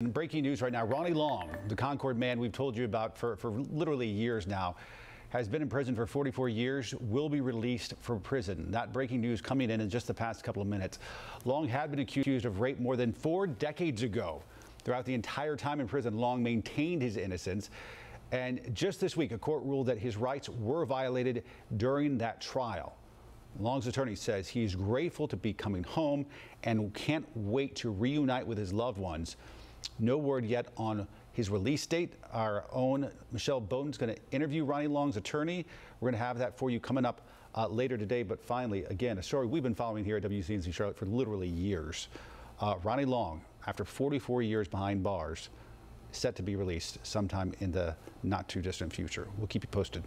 Breaking news right now, Ronnie Long, the Concord man we've told you about for, for literally years now, has been in prison for 44 years, will be released from prison. That breaking news coming in in just the past couple of minutes. Long had been accused of rape more than four decades ago. Throughout the entire time in prison, Long maintained his innocence. And just this week, a court ruled that his rights were violated during that trial. Long's attorney says he's grateful to be coming home and can't wait to reunite with his loved ones. No word yet on his release date. Our own Michelle Boudin is going to interview Ronnie Long's attorney. We're going to have that for you coming up uh, later today. But finally, again, a story we've been following here at WCNC Charlotte for literally years. Uh, Ronnie Long, after 44 years behind bars, set to be released sometime in the not too distant future. We'll keep you posted.